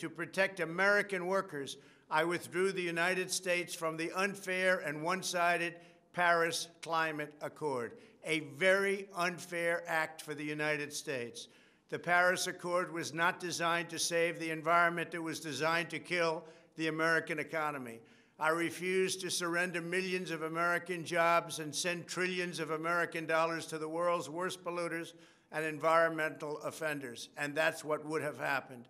to protect American workers, I withdrew the United States from the unfair and one sided Paris Climate Accord, a very unfair act for the United States. The Paris Accord was not designed to save the environment, it was designed to kill the American economy. I refuse to surrender millions of American jobs and send trillions of American dollars to the world's worst polluters and environmental offenders. And that's what would have happened.